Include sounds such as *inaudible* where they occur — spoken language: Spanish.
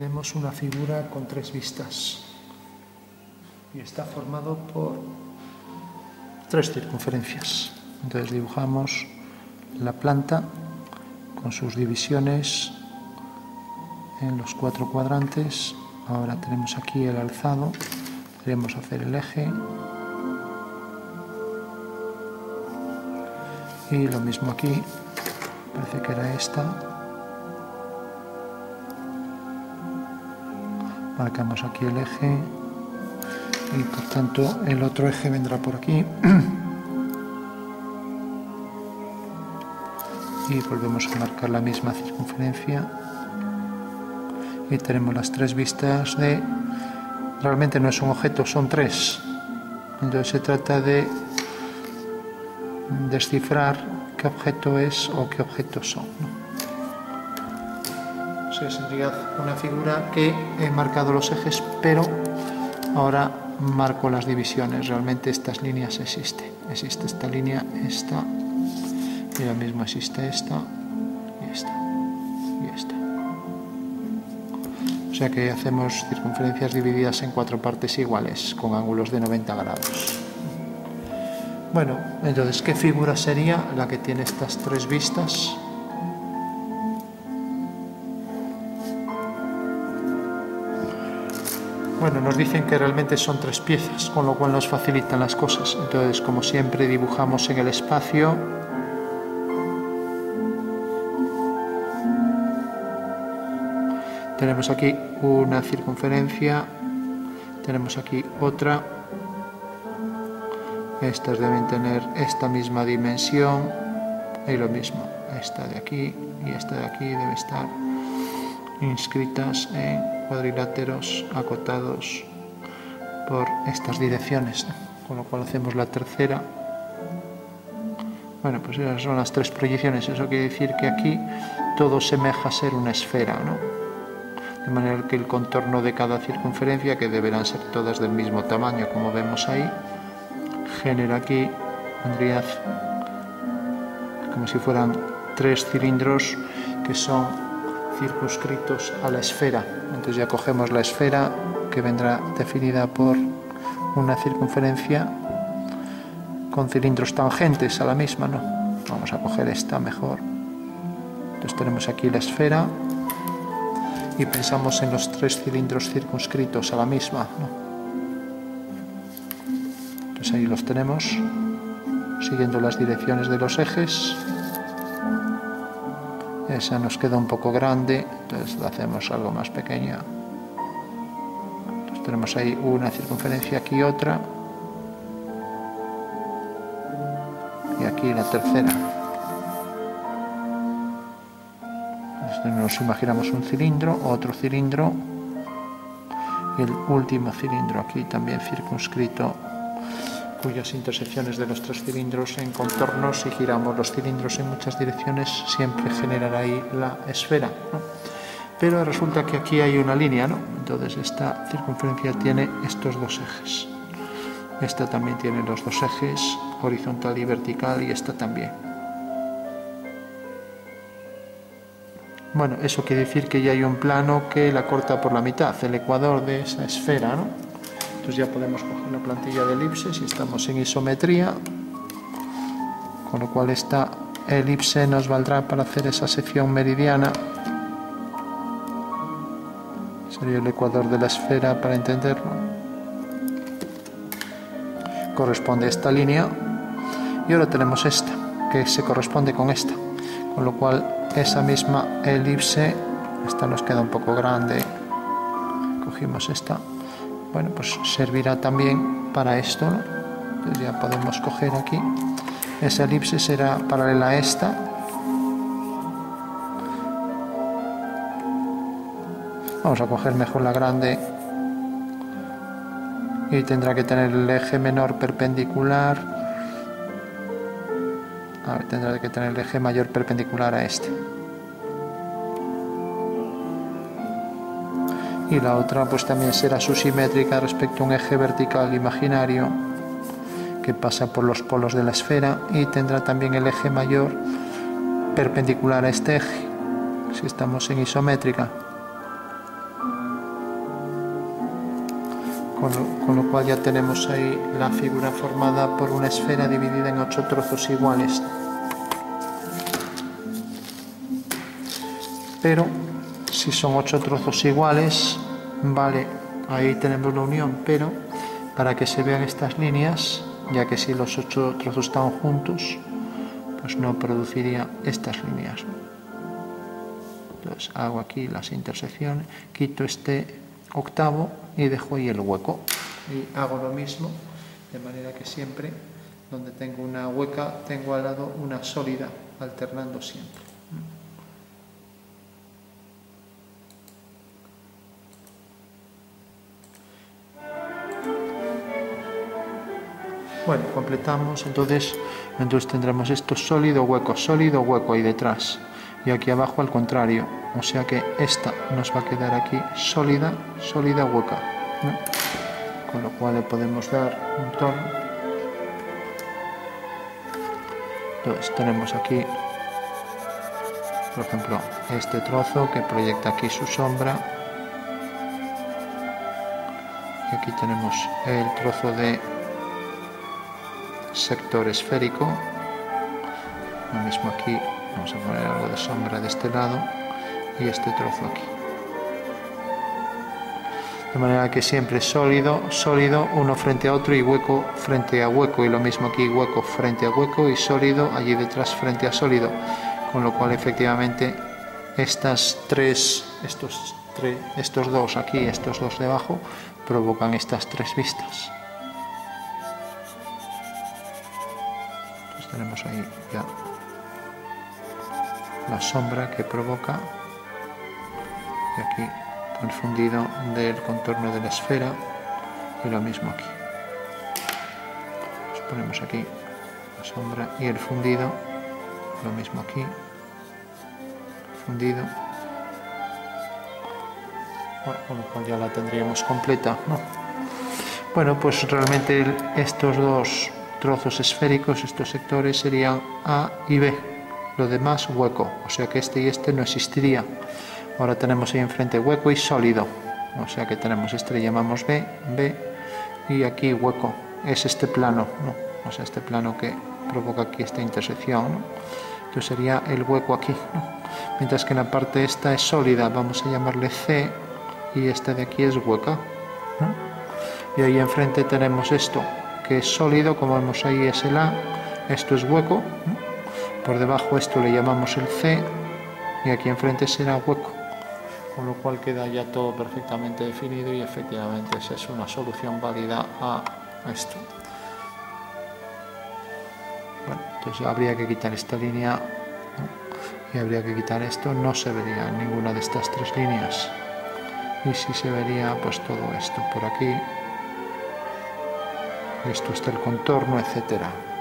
Vemos una figura con tres vistas y está formado por tres circunferencias. Entonces dibujamos la planta con sus divisiones en los cuatro cuadrantes. Ahora tenemos aquí el alzado, queremos hacer el eje y lo mismo aquí, parece que era esta. Marcamos aquí el eje y por tanto el otro eje vendrá por aquí. *clears throat* Y volvemos a marcar la misma circunferencia. Y tenemos las tres vistas de realmente no es un objeto son tres. Entonces se trata de descifrar qué objeto es o qué objetos son es en realidad una figura que he marcado los ejes, pero ahora marco las divisiones. Realmente estas líneas existen. Existe esta línea, esta, y lo mismo existe esta, y esta, y esta. O sea que hacemos circunferencias divididas en cuatro partes iguales, con ángulos de 90 grados. Bueno, entonces, ¿qué figura sería la que tiene estas tres vistas? Bueno, nos dicen que realmente son tres piezas, con lo cual nos facilitan las cosas. Entonces, como siempre, dibujamos en el espacio. Tenemos aquí una circunferencia, tenemos aquí otra. Estas deben tener esta misma dimensión y lo mismo. Esta de aquí y esta de aquí debe estar inscritas en cuadriláteros acotados por estas direcciones, con lo cual hacemos la tercera. Bueno, pues esas son las tres proyecciones. Eso quiere decir que aquí todo semeja ser una esfera, ¿no? De manera que el contorno de cada circunferencia, que deberán ser todas del mismo tamaño, como vemos ahí, genera aquí, vendría como si fueran tres cilindros que son circunscritos a la esfera. Entonces ya cogemos la esfera que vendrá definida por una circunferencia con cilindros tangentes a la misma, ¿no? Vamos a coger esta mejor. Entonces tenemos aquí la esfera y pensamos en los tres cilindros circunscritos a la misma, Entonces ahí los tenemos, siguiendo las direcciones de los ejes esa nos queda un poco grande entonces la hacemos algo más pequeña. Entonces tenemos ahí una circunferencia aquí otra. Y aquí la tercera. Nos imaginamos un cilindro otro cilindro. El último cilindro aquí también circunscrito cuyas intersecciones de los tres cilindros en contornos, y giramos los cilindros en muchas direcciones, siempre generará ahí la esfera. Pero resulta que aquí hay una línea, ¿no? Entonces esta circunferencia tiene estos dos ejes. Esta también tiene los dos ejes, horizontal y vertical, y esta también. Bueno, eso quiere decir que ya hay un plano que la corta por la mitad, el ecuador de esa esfera, ¿no? Entonces ya podemos coger la plantilla de elipse si estamos en isometría, con lo cual esta elipse nos valdrá para hacer esa sección meridiana. Sería el ecuador de la esfera para entenderlo. Corresponde a esta línea y ahora tenemos esta, que se corresponde con esta, con lo cual esa misma elipse, esta nos queda un poco grande, cogimos esta bueno, pues servirá también para esto, Entonces ya podemos coger aquí. Esa elipse será paralela a esta. Vamos a coger mejor la grande y tendrá que tener el eje menor perpendicular. A ver, tendrá que tener el eje mayor perpendicular a este. Y la otra pues también será su simétrica respecto a un eje vertical imaginario que pasa por los polos de la esfera y tendrá también el eje mayor perpendicular a este eje si estamos en isométrica con lo, cual ya tenemos ahí la figura formada por una esfera dividida en ocho trozos iguales. Pero si son ocho trozos iguales, vale, ahí tenemos la unión, pero para que se vean estas líneas, ya que si los ocho trozos están juntos, pues no produciría estas líneas. Entonces hago aquí las intersecciones, quito este octavo y dejo ahí el hueco. Y hago lo mismo, de manera que siempre donde tengo una hueca, tengo al lado una sólida, alternando siempre. Bueno, completamos, entonces, entonces tendremos esto sólido, hueco, sólido, hueco ahí detrás. Y aquí abajo al contrario. O sea que esta nos va a quedar aquí sólida, sólida, hueca. Con lo cual le podemos dar un tono. Entonces tenemos aquí, por ejemplo, este trozo que proyecta aquí su sombra. Y aquí tenemos el trozo de sector esférico. Lo mismo aquí vamos a poner algo de sombra de este lado y este trozo aquí. De manera que siempre sólido, sólido, uno frente a otro y hueco frente a hueco y lo mismo aquí, hueco frente a hueco y sólido allí detrás frente a sólido, con lo cual efectivamente estas tres, estos, tres, estos dos aquí, estos dos debajo, provocan estas tres vistas. Tenemos ahí ya la sombra que provoca y aquí el fundido del contorno de la esfera y lo mismo aquí. Ponemos aquí la sombra y el fundido lo mismo aquí fundido. Bueno, con lo cual ya la tendríamos completa bueno pues realmente estos dos trozos esféricos, estos sectores serían A y B, lo demás hueco, o sea que este y este no existiría. Ahora tenemos ahí enfrente hueco y sólido, o sea que tenemos este le llamamos B, B y aquí hueco, es este plano, o sea este plano que provoca aquí esta intersección, entonces sería el hueco aquí, mientras que en la parte esta es sólida, vamos a llamarle C y esta de aquí es hueca. Y ahí enfrente tenemos esto, que es sólido, como vemos ahí es el A, esto es hueco, por debajo esto le llamamos el C y aquí enfrente será hueco, con lo cual queda ya todo perfectamente definido y efectivamente esa es una solución válida a esto. Entonces habría que quitar esta línea y habría que quitar esto, no se vería ninguna de estas tres líneas. Y si se vería pues todo esto por aquí esto está el contorno, etcétera.